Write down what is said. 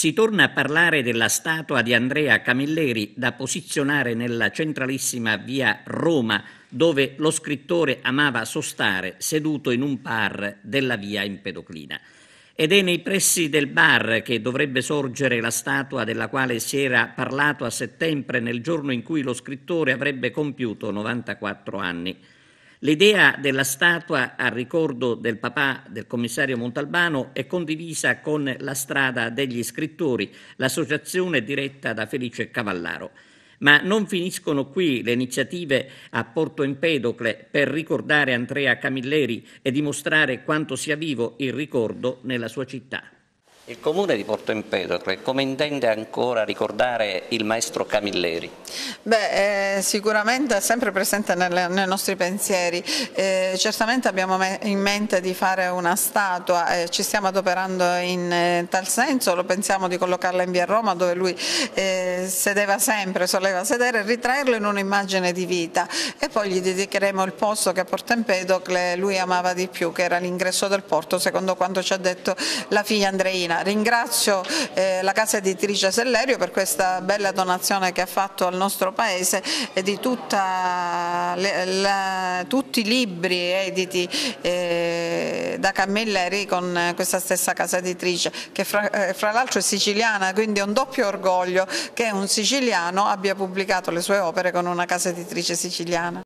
Si torna a parlare della statua di Andrea Camilleri da posizionare nella centralissima via Roma, dove lo scrittore amava sostare seduto in un bar della via Empedoclina. Ed è nei pressi del bar che dovrebbe sorgere la statua della quale si era parlato a settembre nel giorno in cui lo scrittore avrebbe compiuto 94 anni. L'idea della statua a ricordo del papà del commissario Montalbano è condivisa con la Strada degli Scrittori, l'associazione diretta da Felice Cavallaro. Ma non finiscono qui le iniziative a Porto Empedocle per ricordare Andrea Camilleri e dimostrare quanto sia vivo il ricordo nella sua città. Il comune di Porto Empedocle come intende ancora ricordare il maestro Camilleri? Beh, eh, sicuramente è sempre presente nelle, nei nostri pensieri, eh, certamente abbiamo me in mente di fare una statua, eh, ci stiamo adoperando in eh, tal senso, lo pensiamo di collocarla in via Roma dove lui eh, sedeva sempre, soleva sedere, ritraerlo in un'immagine di vita. E poi gli dedicheremo il posto che a Porto Empedocle lui amava di più, che era l'ingresso del porto, secondo quanto ci ha detto la figlia Andreina ringrazio eh, la casa editrice Sellerio per questa bella donazione che ha fatto al nostro paese e di le, la, tutti i libri editi eh, da Camilleri con questa stessa casa editrice che fra, eh, fra l'altro è siciliana quindi è un doppio orgoglio che un siciliano abbia pubblicato le sue opere con una casa editrice siciliana.